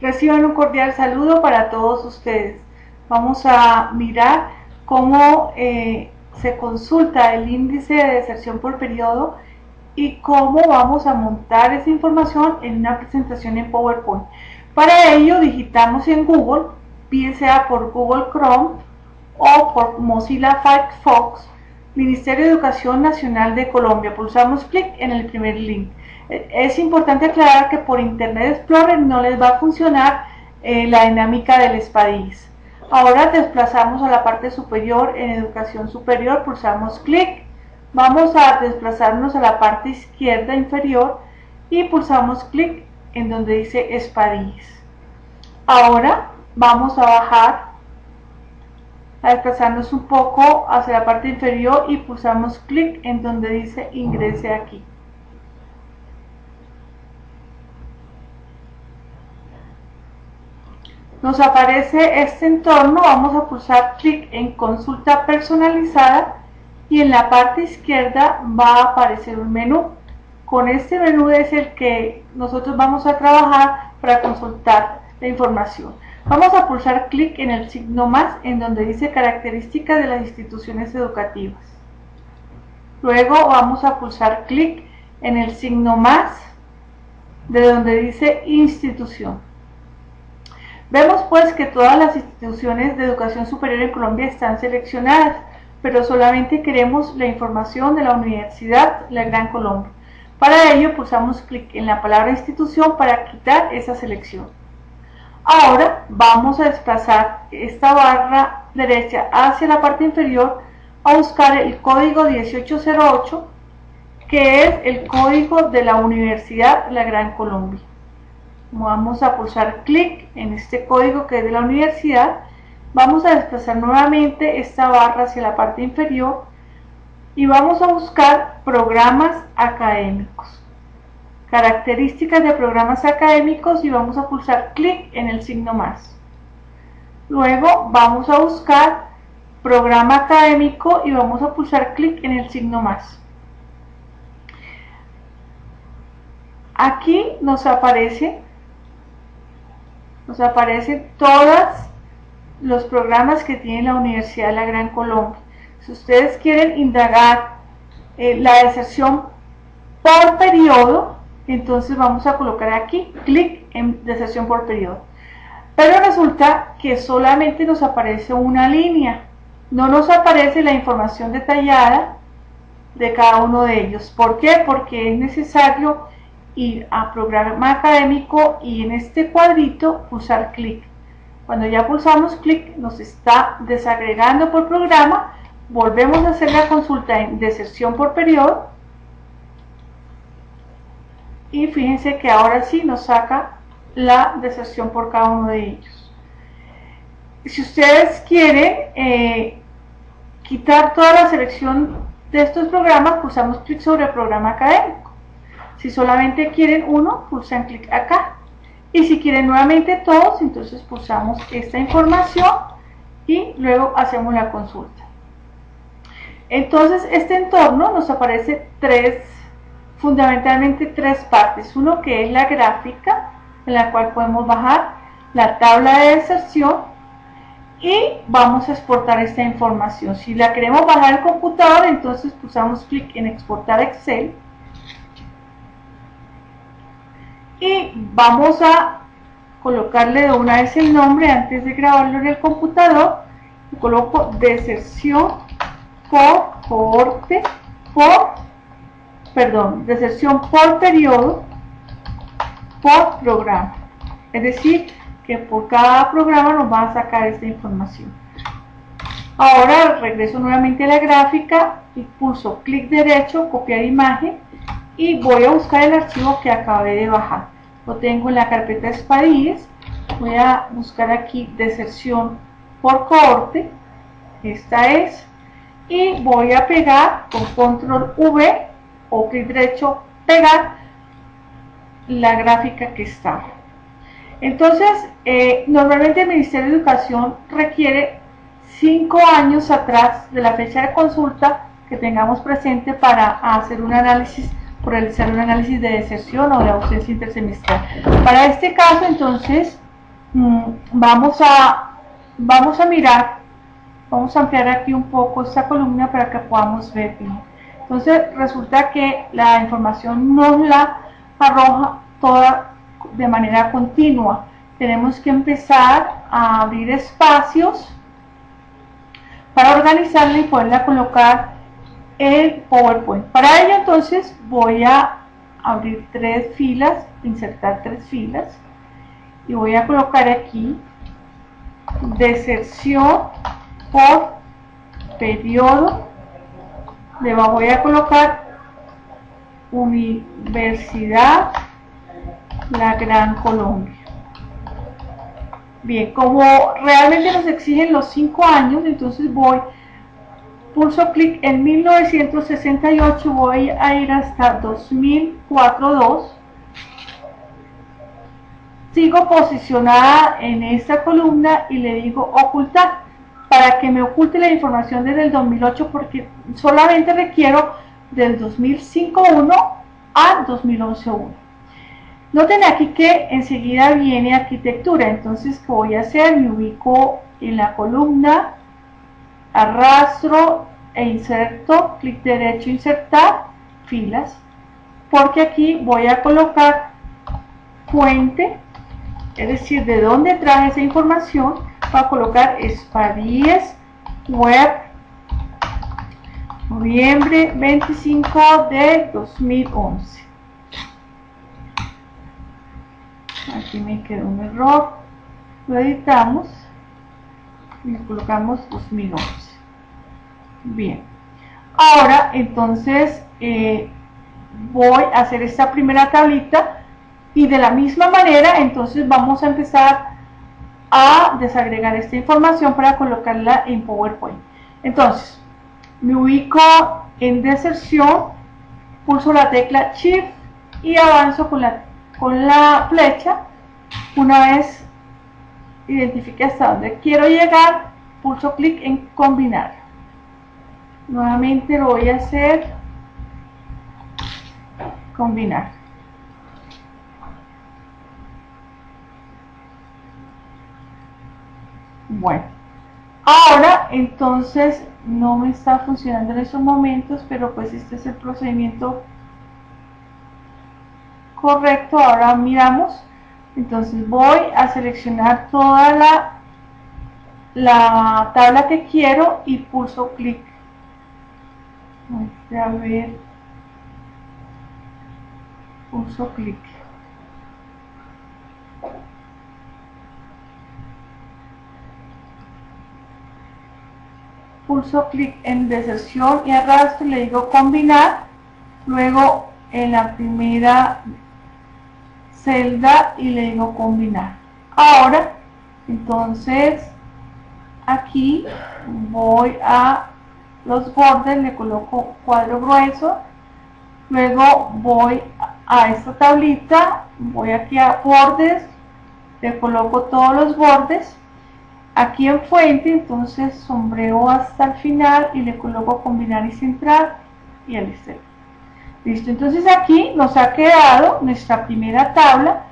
Reciban un cordial saludo para todos ustedes. Vamos a mirar cómo eh, se consulta el índice de deserción por periodo y cómo vamos a montar esa información en una presentación en PowerPoint. Para ello digitamos en Google, bien sea por Google Chrome o por Mozilla Firefox, Ministerio de Educación Nacional de Colombia. Pulsamos clic en el primer link. Es importante aclarar que por Internet Explorer no les va a funcionar eh, la dinámica del espadís. Ahora desplazamos a la parte superior en Educación Superior, pulsamos clic. Vamos a desplazarnos a la parte izquierda inferior y pulsamos clic en donde dice espadís. Ahora vamos a bajar, a desplazarnos un poco hacia la parte inferior y pulsamos clic en donde dice ingrese aquí. Nos aparece este entorno, vamos a pulsar clic en consulta personalizada y en la parte izquierda va a aparecer un menú. Con este menú es el que nosotros vamos a trabajar para consultar la información. Vamos a pulsar clic en el signo más en donde dice características de las instituciones educativas. Luego vamos a pulsar clic en el signo más de donde dice institución. Vemos pues que todas las instituciones de educación superior en Colombia están seleccionadas, pero solamente queremos la información de la Universidad La Gran Colombia. Para ello pulsamos clic en la palabra institución para quitar esa selección. Ahora vamos a desplazar esta barra derecha hacia la parte inferior a buscar el código 1808 que es el código de la Universidad La Gran Colombia vamos a pulsar clic en este código que es de la universidad vamos a desplazar nuevamente esta barra hacia la parte inferior y vamos a buscar programas académicos. Características de programas académicos y vamos a pulsar clic en el signo más. Luego vamos a buscar programa académico y vamos a pulsar clic en el signo más. Aquí nos aparece nos aparecen todos los programas que tiene la Universidad de la Gran Colombia. Si ustedes quieren indagar eh, la deserción por periodo, entonces vamos a colocar aquí clic en deserción por periodo. Pero resulta que solamente nos aparece una línea, no nos aparece la información detallada de cada uno de ellos. ¿Por qué? Porque es necesario ir a programa académico y en este cuadrito pulsar clic. Cuando ya pulsamos clic nos está desagregando por programa, volvemos a hacer la consulta en deserción por periodo y fíjense que ahora sí nos saca la deserción por cada uno de ellos. Si ustedes quieren eh, quitar toda la selección de estos programas, pulsamos clic sobre programa académico. Si solamente quieren uno, pulsan clic acá. Y si quieren nuevamente todos, entonces pulsamos esta información y luego hacemos la consulta. Entonces, este entorno nos aparece tres, fundamentalmente tres partes. Uno que es la gráfica, en la cual podemos bajar la tabla de deserción y vamos a exportar esta información. Si la queremos bajar al computador, entonces pulsamos clic en exportar Excel y vamos a colocarle de una vez el nombre antes de grabarlo en el computador. Coloco deserción por cohorte por perdón deserción por periodo por programa. Es decir que por cada programa nos va a sacar esta información. Ahora regreso nuevamente a la gráfica y pulso clic derecho copiar imagen y voy a buscar el archivo que acabé de bajar. Lo tengo en la carpeta espadillas. Voy a buscar aquí deserción por cohorte. Esta es. Y voy a pegar con control V o clic derecho pegar la gráfica que está. Entonces, eh, normalmente el Ministerio de Educación requiere cinco años atrás de la fecha de consulta que tengamos presente para hacer un análisis por realizar un análisis de deserción o de ausencia intersemestral. Para este caso, entonces, mm, vamos a, vamos a mirar, vamos a ampliar aquí un poco esta columna para que podamos ver bien. Entonces resulta que la información no la arroja toda de manera continua. Tenemos que empezar a abrir espacios para organizarla y poderla colocar en PowerPoint. Para ello entonces voy a abrir tres filas, insertar tres filas y voy a colocar aquí deserción por periodo le voy a colocar Universidad La Gran Colombia. Bien, como realmente nos exigen los 5 años, entonces voy, pulso clic en 1968, voy a ir hasta 2004-2. Sigo posicionada en esta columna y le digo ocultar para que me oculte la información desde el 2008 porque solamente requiero del 2005.1 a 2011.1. Noten aquí que enseguida viene arquitectura, entonces ¿qué voy a hacer? Me ubico en la columna, arrastro e inserto, clic derecho, insertar, filas, porque aquí voy a colocar fuente, es decir, de dónde traje esa información, a colocar Espadíes Web noviembre 25 de 2011 aquí me quedó un error. Lo editamos y colocamos 2011 bien ahora entonces eh, voy a hacer esta primera tablita y de la misma manera entonces vamos a empezar a desagregar esta información para colocarla en PowerPoint. Entonces, me ubico en deserción, pulso la tecla Shift y avanzo con la, con la flecha. Una vez identifique hasta donde quiero llegar, pulso clic en combinar. Nuevamente lo voy a hacer combinar. Bueno, ahora entonces no me está funcionando en estos momentos, pero pues este es el procedimiento correcto. Ahora miramos. Entonces voy a seleccionar toda la, la tabla que quiero y pulso clic. A ver. Pulso clic. pulso clic en deserción y arrastro y le digo combinar luego en la primera celda y le digo combinar. Ahora entonces aquí voy a los bordes le coloco cuadro grueso. Luego voy a esta tablita voy aquí a bordes le coloco todos los bordes. Aquí en fuente entonces sombreo hasta el final y le coloco combinar y centrar y el exterior listo entonces aquí nos ha quedado nuestra primera tabla.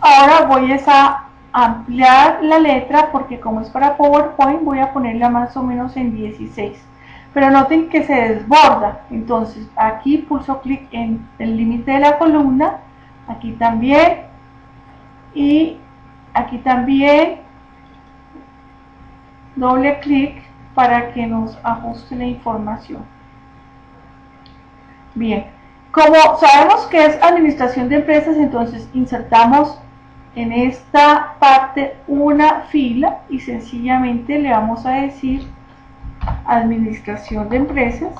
Ahora voy a ampliar la letra porque como es para PowerPoint voy a ponerla más o menos en 16 pero noten que se desborda. Entonces aquí pulso clic en el límite de la columna. Aquí también. Y aquí también. Doble clic para que nos ajuste la información. Bien, como sabemos que es administración de empresas, entonces insertamos en esta parte una fila y sencillamente le vamos a decir administración de empresas.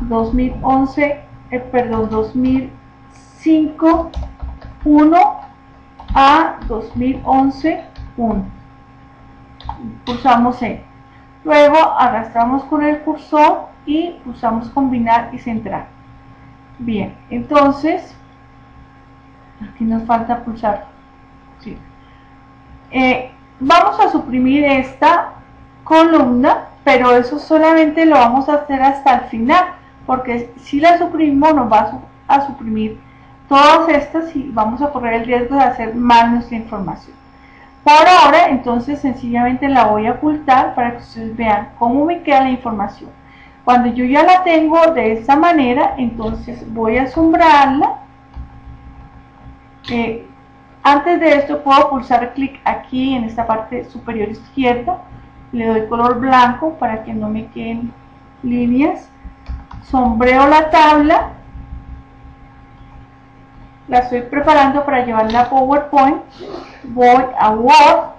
2011 eh, perdón 2005 1 a 2011 1 pulsamos en luego arrastramos con el cursor y pulsamos combinar y centrar. Bien entonces aquí nos falta pulsar. Eh, vamos a suprimir esta columna pero eso solamente lo vamos a hacer hasta el final porque si la suprimimos nos va a suprimir todas estas y vamos a correr el riesgo de hacer mal nuestra información. Por ahora, entonces sencillamente la voy a ocultar para que ustedes vean cómo me queda la información. Cuando yo ya la tengo de esta manera, entonces voy a asombrarla. Eh, antes de esto puedo pulsar clic aquí en esta parte superior izquierda. Le doy color blanco para que no me queden líneas. Sombreo la tabla la estoy preparando para llevarla a PowerPoint, voy a Word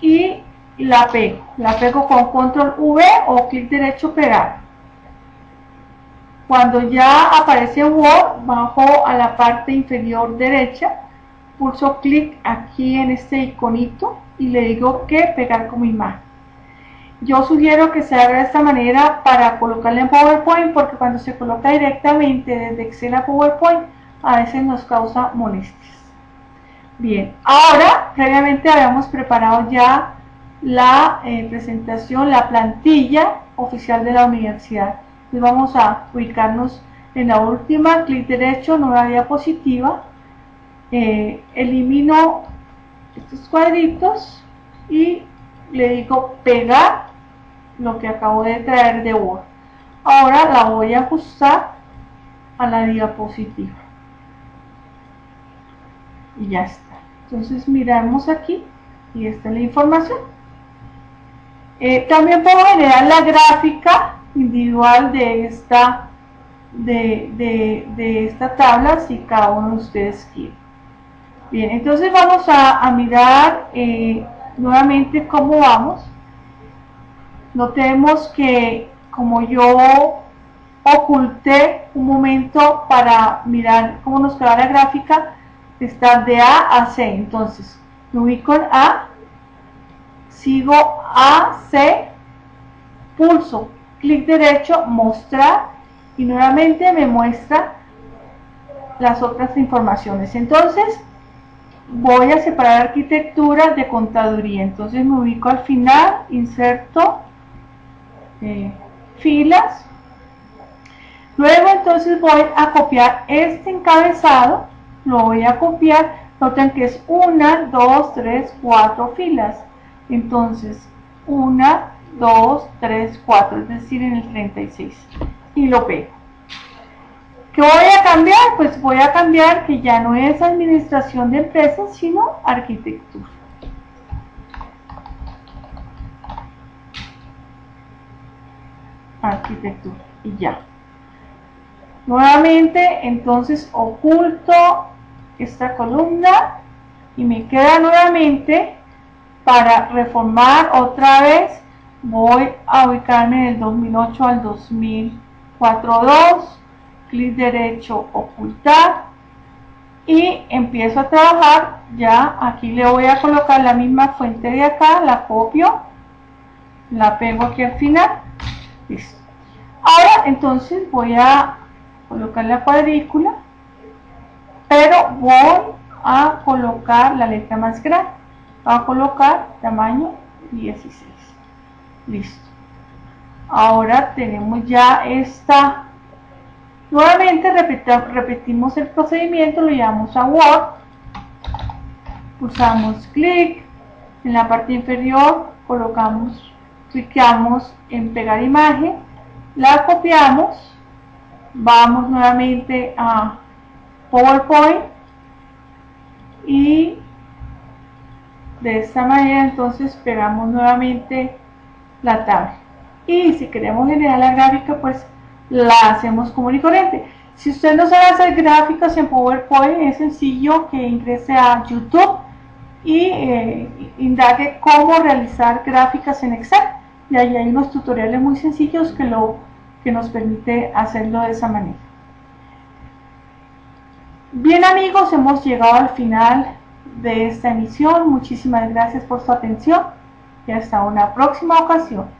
y la pego. La pego con control V o clic derecho pegar. Cuando ya aparece Word, bajo a la parte inferior derecha, pulso clic aquí en este iconito y le digo que pegar como imagen. Yo sugiero que se haga de esta manera para colocarla en PowerPoint porque cuando se coloca directamente desde Excel a PowerPoint a veces nos causa molestias. Bien, ahora previamente habíamos preparado ya la eh, presentación, la plantilla oficial de la universidad. Entonces vamos a ubicarnos en la última, clic derecho, nueva diapositiva. Eh, elimino estos cuadritos y le digo pegar lo que acabo de traer de Word. Ahora la voy a ajustar a la diapositiva. Y ya está. Entonces miramos aquí y esta es la información. Eh, también puedo generar la gráfica individual de esta, de, esta tabla si cada uno de ustedes quiere. Bien, entonces vamos a, mirar eh, nuevamente cómo vamos. Notemos que como yo oculté un momento para mirar cómo nos queda la gráfica, está de A a C. Entonces, me ubico en A, sigo A, C, pulso, clic derecho, mostrar y nuevamente me muestra las otras informaciones. Entonces, voy a separar arquitectura de contaduría. Entonces me ubico al final, inserto eh, filas. Luego entonces voy a copiar este encabezado, lo voy a copiar, noten que es una, dos, tres, cuatro filas. Entonces, una, dos, tres, cuatro, es decir, en el 36. Y lo pego. ¿Qué voy a cambiar? Pues voy a cambiar que ya no es administración de empresas, sino arquitectura. Arquitectura. Y ya. Nuevamente, entonces oculto esta columna y me queda nuevamente para reformar otra vez. Voy a ubicarme del 2008 al 2004 2 clic derecho ocultar y empiezo a trabajar ya aquí le voy a colocar la misma fuente de acá la copio la pego aquí al final listo. Ahora entonces voy a colocar la cuadrícula pero voy a colocar la letra más grande. Voy a colocar tamaño 16 listo. Ahora tenemos ya esta. Nuevamente repetimos el procedimiento, lo llevamos a Word, pulsamos clic, en la parte inferior colocamos, clicamos en pegar imagen, la copiamos, vamos nuevamente a PowerPoint y de esta manera entonces pegamos nuevamente la tabla. Y si queremos generar la gráfica, pues la hacemos común y corriente. Si usted no sabe hacer gráficas en PowerPoint, es sencillo que ingrese a YouTube y eh, indague cómo realizar gráficas en Excel. Y ahí hay unos tutoriales muy sencillos que, lo, que nos permite hacerlo de esa manera. Bien amigos, hemos llegado al final de esta emisión. Muchísimas gracias por su atención y hasta una próxima ocasión.